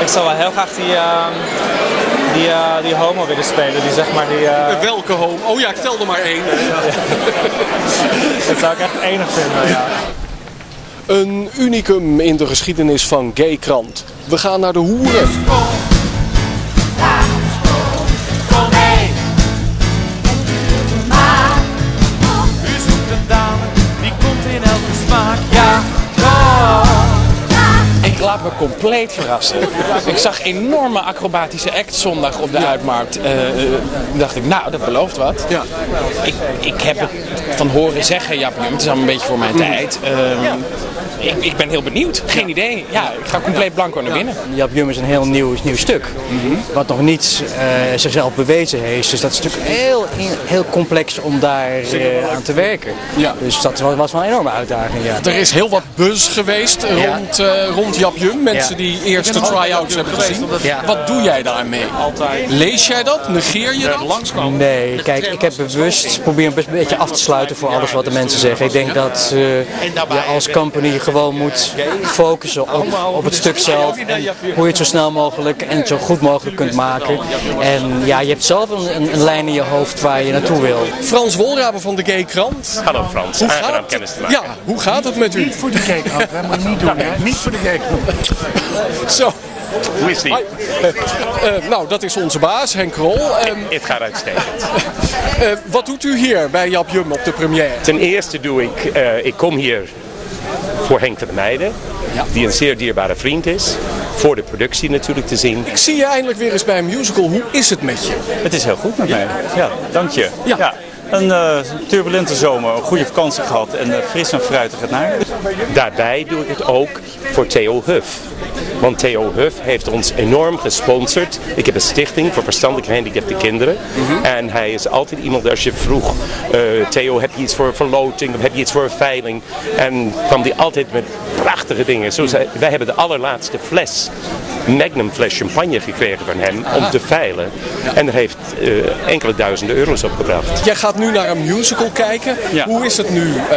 Ik zou wel heel graag die, ehm, die, eh, die homo willen spelen. Die zeg maar die... eh, Welke home? Oh ja, ik tel er maar één. dat zou ik echt enig vinden, ja. Een unicum in de geschiedenis van Gaykrant. We gaan naar de hoeren. Me compleet verrassen. Ik zag enorme acrobatische acts zondag op de uitmarkt. Eh, dacht ik, nou, dat belooft wat. Ja. Ik, ik heb het van horen zeggen, ja, het is allemaal een beetje voor mijn tijd. Ehm, ik, ik ben heel benieuwd. Geen idee. Ja, ik ga compleet blanco naar binnen. Jap Jum is een heel nieuw, nieuw stuk. Wat nog niet eh, zichzelf bewezen heeft. Dus dat is natuurlijk heel, heel complex om daar eh, aan te werken. Ja. Dus dat was, was wel een enorme uitdaging. Ja. Er is heel wat buzz geweest Ja. rond, eh, rond Jap Jum. Mensen Ja. die eerste try-outs hebben gezien. Ja. Wat doe jij daarmee? Altijd. Lees jij dat? Negeer je dat? Langskomen. Nee, kijk, ik heb bewust probeer een beetje af te sluiten voor alles wat de mensen zeggen. Ik denk dat eh, je als company gewoon moet focussen op, op het stuk zelf. En hoe je het zo snel mogelijk en zo goed mogelijk kunt maken. En ja, je hebt zelf een, een, een lijn in je hoofd waar je naartoe wil. Frans Wolraben van de Gaykrant. Hallo Frans, Hoe aangenaam gaat, kennis te maken. ja, hoe gaat het met u? Voor de Gaykrant, hè? Moet je niet doen, hè? Niet voor de Gaykrant. Zo. Hoe is die? Eh, eh, nou, dat is onze baas, Henk Rol. Het gaat uitstekend. eh, wat doet u hier bij Jap Jum op de première? Ten eerste doe ik, eh, ik kom hier voor Henk van der Meijden, die een zeer dierbare vriend is. Voor de productie natuurlijk te zien. Ik zie je eindelijk weer eens bij een musical. Hoe is het met je? Het is heel goed met mij. Ja, dank je. Ja. Een eh, turbulente zomer, een goede vakantie gehad en eh, fris en fruitig het naar. Daarbij doe ik het ook voor Theo Huff. Want Theo Huff heeft ons enorm gesponsord. Ik heb een stichting voor verstandelijk gehandicapte kinderen. En hij is altijd iemand, als je vroeg, eh, Theo, heb je iets voor een verloting of heb je iets voor een veiling? En kwam die altijd met prachtige dingen. Zo wij hebben de allerlaatste fles, Magnum fles champagne gekregen van hem om te veilen. En er heeft eh, enkele duizenden euro's opgebracht. Jij gaat nu naar een musical kijken. Ja. Hoe is het nu? eh,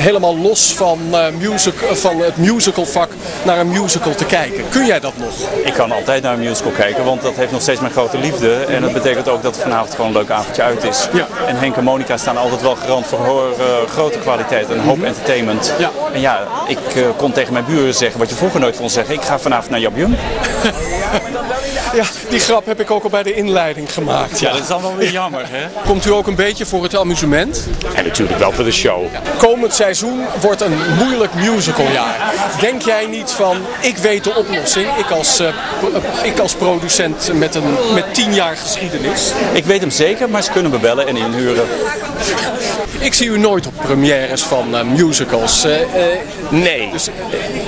helemaal los van, eh, music, van het musicalvak naar een musical te kijken. Kun jij dat nog? Ik kan altijd naar een musical kijken, want dat heeft nog steeds mijn grote liefde. En dat betekent ook dat het vanavond gewoon een leuk avondje uit is. Ja. En Henk en Monica staan altijd wel garant voor hoor, eh, grote kwaliteit en een hoop entertainment. Ja. En ja, ik eh, kon tegen mijn buren zeggen wat je vroeger nooit kon zeggen. Ik ga vanavond naar Jap Jum. Ja, die grap heb ik ook al bij de inleiding gemaakt. Ja. dat is dan wel weer jammer, hè? Komt u ook een beetje voor het amusement? En natuurlijk wel voor de show. Komend seizoen wordt een moeilijk musicaljaar. Denk jij niet van, ik weet de oplossing, ik als, eh, eh, ik als producent met, een, met tien jaar geschiedenis. Ik weet hem zeker, maar ze kunnen me bellen en inhuren. Ik zie u nooit op premières van eh, musicals. Eh, eh, Nee, dus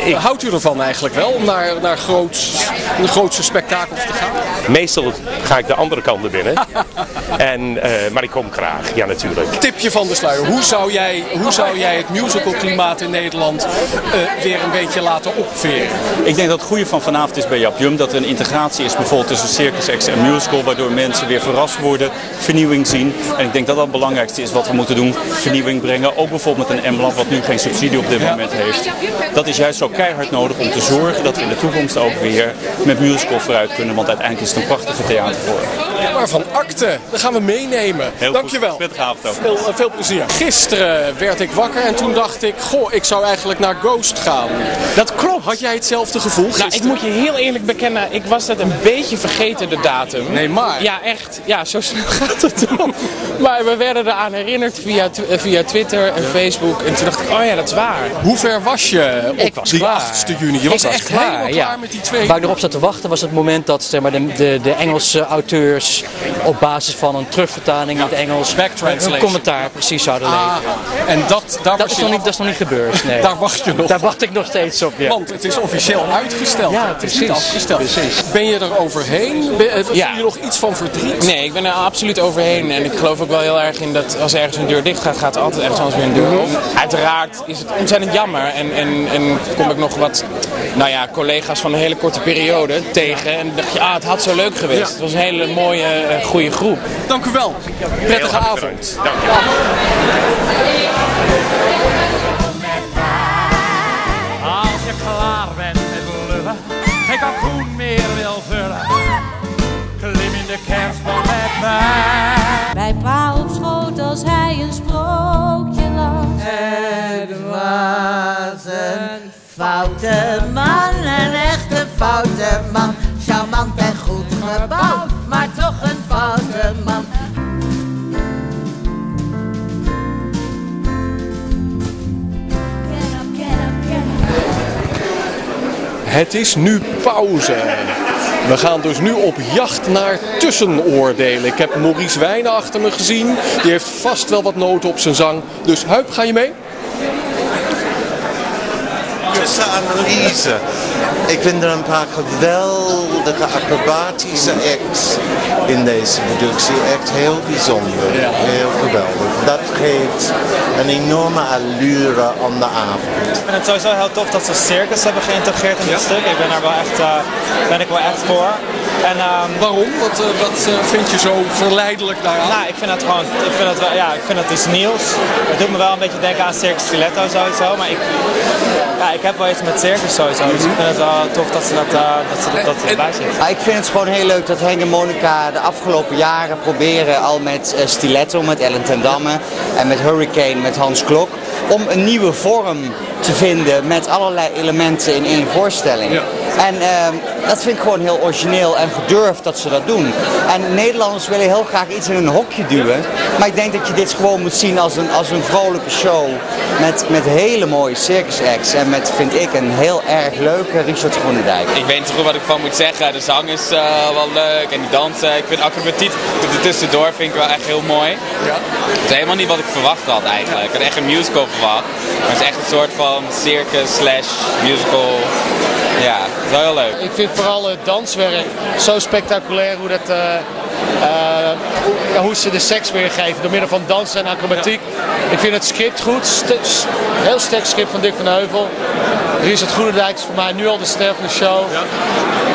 eh, houdt u ervan eigenlijk wel om naar, naar groots, de grootste spektakels te gaan? meestal ga ik de andere kant naar binnen. en, eh, maar ik kom graag, ja natuurlijk. Tipje van de sluier. Hoe zou jij, hoe zou jij het musicalklimaat in Nederland eh, weer een beetje laten opveren? Ik denk dat het goede van vanavond is bij Jap Jum dat er een integratie is bijvoorbeeld tussen Circus Acts en musical, waardoor mensen weer verrast worden, vernieuwing zien. En ik denk dat dat het belangrijkste is wat we moeten doen, vernieuwing brengen. Ook bijvoorbeeld met een emblem wat nu geen subsidie op dit moment heeft. Dat is juist zo keihard nodig om te zorgen dat we in de toekomst ook weer met musical vooruit kunnen, want uiteindelijk is het een prachtige theatervorm. Maar van akte, dat gaan we meenemen. Heel Dankjewel. goed. Prettige avond ook. Veel, eh, veel plezier. Gisteren werd ik wakker en toen dacht ik, goh, ik zou eigenlijk naar Ghost gaan. Dat klopt. Had jij hetzelfde gevoel Nou, ik gisteren? moet je heel eerlijk bekennen, ik was dat een beetje vergeten, de datum. Nee, maar. Ja, echt. Ja, zo snel gaat het dan. Maar we werden eraan herinnerd via, eh, via Twitter en Facebook. En toen dacht ik, oh ja, dat is waar. Hoe ver was je op Ik was die klaar. 8e juni? Je was, Ik was echt klaar, helemaal ja. klaar met die twee. Waar ik erop zat te wachten was het moment dat zeg maar, de, de, de Engelse auteurs op basis van een terugvertaling in het Engels een commentaar precies zouden leveren. Ah, en dat, daar, dat, was is nog niet, dat is nog niet gebeurd. Nee. Daar wacht je nog. Daar wacht ik nog steeds op. Ja. Want het is officieel uitgesteld. Ja, het is precies. niet afgesteld. Precies. Ben je er overheen? Ben, eh, Ja. je nog iets van verdriet? Nee, ik ben er absoluut overheen. En ik geloof ook wel heel erg in dat als ergens een deur dicht gaat, gaat er altijd ergens anders weer een deur open. Uiteraard is het ontzettend jammer. En, en, en kom ik nog wat nou ja, collega's van een hele korte periode tegen. En dacht je, ah, het had zo leuk geweest. Ja. Het was een hele mooie, eh, goede groep. Dank u wel. Prettige avond. Dank je. Als je klaar bent met lullen, geen kalkoen wil vullen. Klim in de kerstboom met mij. Bij pa op schoot als hij een sprookje foute man, een echte foute man. Charmant en goed gebouwd, maar toch een foute man. Het is nu pauze. We gaan dus nu op jacht naar tussenoordelen. Ik heb Maurice Wijnen achter me gezien. Die heeft vast wel wat noten op zijn zang. Dus Huip, ga je mee? Ik vind er een paar geweldige acrobatische acts in deze productie. Echt heel bijzonder. Heel geweldig. Dat geeft een enorme allure aan de avond. Ik vind het sowieso heel tof dat ze circus hebben geïntegreerd in het stuk. Ik ben daar wel echt, eh, ben ik wel echt voor. En, ehm, Waarom? Wat, eh, wat eh, vind je zo verleidelijk daaraan? Nou, ik vind het gewoon, ik vind het wel, ja, ik vind het iets nieuws. Het doet me wel een beetje denken aan Circus Stiletto sowieso, maar ik, ja, ik heb wel iets met circus sowieso. Dus ik vind het wel tof dat ze dat, eh, dat, ze, dat erbij zit. Ah, Ik vind het gewoon heel leuk dat Henk en Monica de afgelopen jaren proberen al met Stiletto, met Ellen ten Damme en met Hurricane, met Hans Klok, om een nieuwe vorm te vinden met allerlei elementen in één voorstelling. En ehm, dat vind ik gewoon heel origineel en gedurfd dat ze dat doen. En Nederlanders willen heel graag iets in een hokje duwen. Maar ik denk dat je dit gewoon moet zien als een, als een vrolijke show. Met, met hele mooie circus acts. En met, vind ik, een heel erg leuke Richard Groenendijk. Ik weet niet zo goed wat ik van moet zeggen. De zang is eh, wel leuk en die dansen. Ik vind acrobatiek er tussendoor vind ik wel echt heel mooi. Ja. Het is helemaal niet wat ik verwacht had eigenlijk. Ik had echt een musical verwacht. Maar het is echt een soort van circus slash musical. Ja, het is wel heel leuk. Ik vind vooral het danswerk zo spectaculair hoe, dat, eh, eh, hoe, ja, hoe ze de seks weergeven door middel van dans en acrobatiek. Ik vind het script goed, st- heel sterk script van Dick van Heuvel. Richard Groenendijk is voor mij nu al de ster van de show.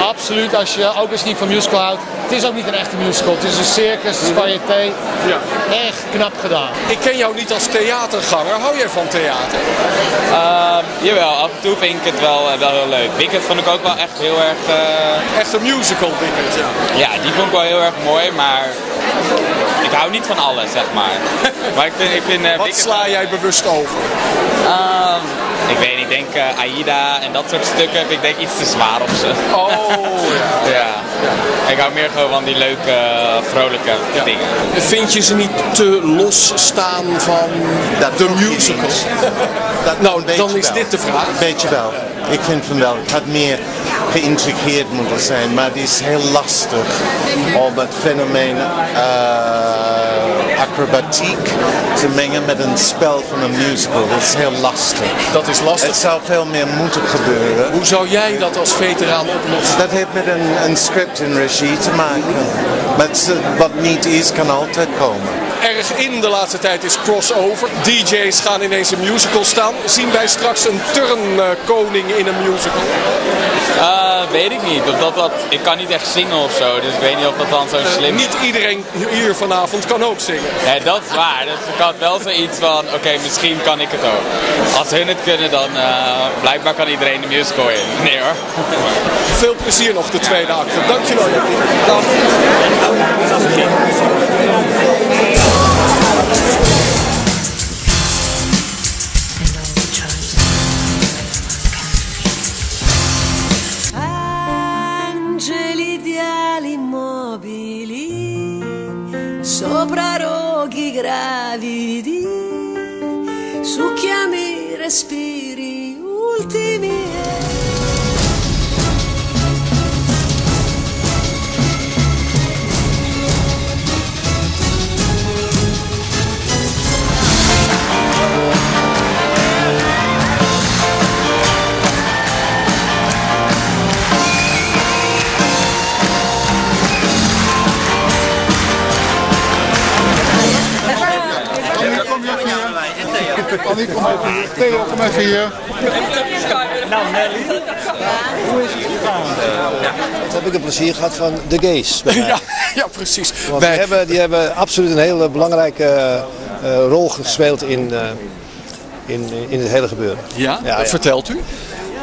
Absoluut, als je ook eens niet van musical houdt. Het is ook niet een echte musical, het is een circus, het is variété. Ja. Echt knap gedaan. Ik ken jou niet als theaterganger. Hou jij van theater? Ehm, jawel, af en toe vind ik het wel, eh, wel heel leuk. Wicked vond ik ook wel echt heel erg... eh, Echt een musical, Wicked, ja. Ja, die vond ik wel heel erg mooi, maar ik hou niet van alles, zeg maar. maar ik vind, ik vind eh, Wat sla jij bewust over? Ehm, ik weet niet, ik denk eh, Aida en dat soort stukken vind ik denk iets te zwaar op ze. Oh, ja. ja. Ik hou meer gewoon van die leuke, vrolijke dingen. Vind je ze niet te los staan van de musical? nou, dan is dit de vraag. Weet je wel. Ik vind van wel. Het had meer geïntegreerd moeten zijn. Maar het is heel lastig om het fenomeen eh, acrobatiek te mengen met een spel van een musical. Dat is heel lastig. Dat is lastig. Het zou veel meer moeten gebeuren. Hoe zou jij dat als veteraan oplossen? Dat heeft met een, een script en regie te maken. Maar wat niet is, kan altijd komen. Erg in de laatste tijd is crossover. DJ's gaan ineens een musical staan. Zien wij straks een turnkoning in een musical? Eh, weet ik niet. Of dat, dat, ik kan niet echt zingen of zo, dus ik weet niet of dat dan zo slim is. Niet iedereen hier vanavond kan ook zingen. Ja, dat is waar. Dus ik had wel zoiets van, oké, misschien kan ik het ook. Als hun het kunnen, dan eh, blijkbaar kan iedereen de musical in. Nee hoor. Veel plezier nog de tweede acte. Dankjewel. Dag. Sopra roghi gravidi, succhiami respiri even hier. Theo, kom even hier. Nou, Nelly. Dat heb ik het plezier gehad van de gays. bij mij. Ja, ja, precies. Want die, hebben, die hebben absoluut een hele belangrijke eh, eh, rol gespeeld in, eh, in, in het hele gebeuren. Ja, Ja, wat ja. vertelt u?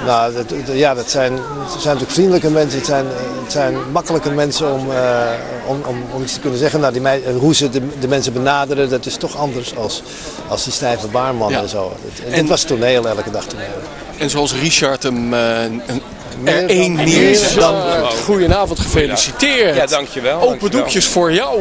Nou, dat, ja, dat zijn, het zijn natuurlijk vriendelijke mensen. Het zijn, het zijn makkelijke mensen om, eh, om, om, om iets te kunnen zeggen. Nou, die mei- hoe ze de, de mensen benaderen, dat is toch anders als, als die stijve baarman Ja. en zo. Het, En- dit was toneel, elke dag toneel. En zoals Richard hem eh, een, er één dan- Goedenavond, gefeliciteerd. Ja, dankjewel. Open dankjewel. doekjes voor jou.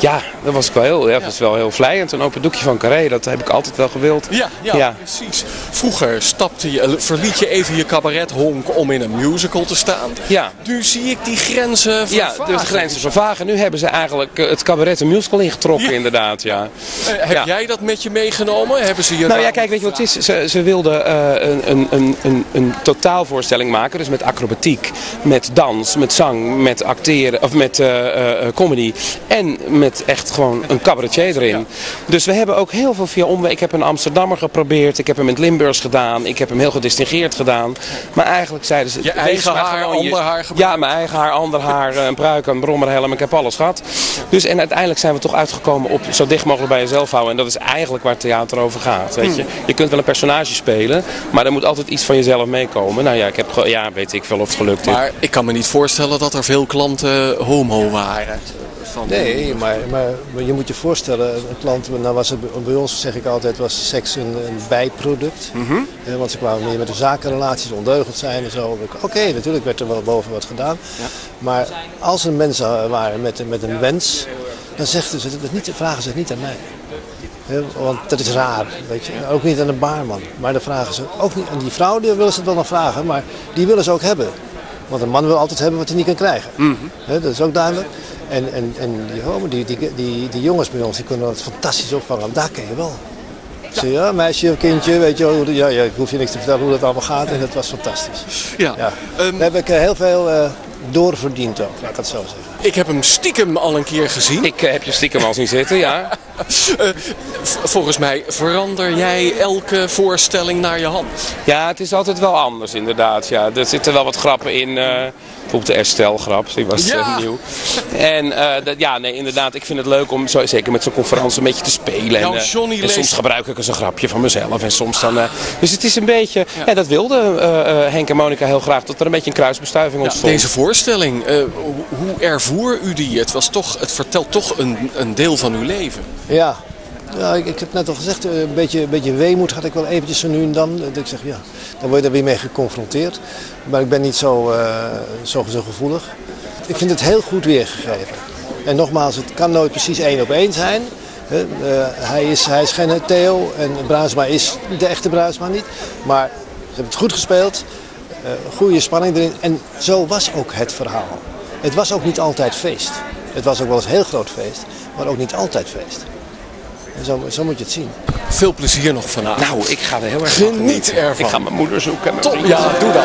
Ja, dat was ik wel heel, ja, dat was wel heel vlijend. Een open doekje van Carré, dat heb ik altijd wel gewild. Ja, ja, Ja. precies. Vroeger stapte je, verliet je even je cabarethonk om in een musical te staan. Ja. Nu zie ik die grenzen Ja, vervagen. dus de grenzen vervagen. Nu hebben ze eigenlijk eh, het cabaret een musical ingetrokken, inderdaad. Ja. Eh, heb Ja. jij dat met je meegenomen? Hebben ze je Nou ja, kijk, weet je wat het is? Ze, ze wilden een, een, een, een, een totaalvoorstelling maken. Dus met acrobatiek, met dans, met zang, met acteren, of met eh, eh, eh, comedy. En met echt gewoon een cabaretier erin. Dus we hebben ook heel veel via omweg. Ik heb een Amsterdammer geprobeerd. Ik heb hem in Limburgs gedaan. Ik heb hem heel gedistingeerd gedaan. Maar eigenlijk zeiden ze... Je eigen haar, gewoon je- ander haar Ja, mijn eigen haar, ander haar, een pruik, een brommerhelm. Ik heb alles gehad. Dus en uiteindelijk zijn we toch uitgekomen op zo dicht mogelijk bij jezelf houden. En dat is eigenlijk waar theater over gaat. Weet je? Hmm. je kunt wel een personage spelen, maar er moet altijd iets van jezelf meekomen. Nou ja, ik heb ja, weet ik veel of het gelukt is. Maar ik kan me niet voorstellen dat er veel klanten homo waren. Van- Nee, maar, maar, maar je moet je voorstellen, een klant, nou was het bij- ons zeg ik altijd, was seks een, een bijproduct. Eh, want ze kwamen meer met de zakenrelaties, ondeugend zijn en zo. Oké, natuurlijk werd er wel boven wat gedaan. Maar als er mensen waren met, met een wens, dan zegden ze dat niet, vragen ze het niet aan mij. Want dat is raar, weet je. Ook niet aan de baarman. Maar dan vragen ze ook niet aan die vrouw, die willen ze het wel nog vragen, maar die willen ze ook hebben. Want een man wil altijd hebben wat hij niet kan krijgen. Hè, dat is ook duidelijk. En, en, en die, homo, die, die, die, die jongens bij ons die kunnen dat fantastisch opvangen. Daar ken je wel. Zeg, ja, meisje, kindje, weet je wel. Ja, ja, ik hoef je niks te vertellen hoe dat allemaal gaat. En dat was fantastisch. Ja. Ja. Daar heb ik eh, heel veel eh, doorverdiend ook, laat ik het zo zeggen. Ik heb hem stiekem al een keer gezien. Ik eh, heb je stiekem al zien zitten, ja. Eh, volgens mij verander jij elke voorstelling naar je hand. Ja, het is altijd wel anders inderdaad. Ja. Er zitten wel wat grappen in. eh, bijvoorbeeld de Estelle grap, die was Ja. eh, nieuw. En eh, dat, ja, nee, inderdaad, ik vind het leuk om zo, zeker met zo'n conferentie een beetje te spelen. Jouw en, eh, Johnny en leest- soms gebruik ik eens een grapje van mezelf. En soms dan, eh, dus het is een beetje, ja. dat wilden eh, eh, Henk en Monica heel graag, dat er een beetje een kruisbestuiving Ja, ontstond. deze voorstelling, eh, hoe- hoe ervoer u die? Het, was toch, het vertelt toch een, een deel van uw leven. Ja, ja ik, heb net al gezegd, eh, een beetje, een beetje weemoed had ik wel eventjes zo nu en dan. Dat ik zeg, ja, dan word je er weer mee geconfronteerd. Maar ik ben niet zo, eh, zo, zo gevoelig. Ik vind het heel goed weergegeven. En nogmaals, het kan nooit precies één op één zijn. Eh, hij, is, hij is geen Theo en Bruinsma is de echte Bruinsma niet. Maar ze hebben het goed gespeeld. goede spanning erin. En zo was ook het verhaal. Het was ook niet altijd feest. Het was ook wel eens heel groot feest, maar ook niet altijd feest. En zo, zo moet je het zien. Veel plezier nog vanavond. Nou, ik ga er heel erg van Geniet genieten. ervan. Ik ga mijn moeder zoeken. en Top, ja, doe dat.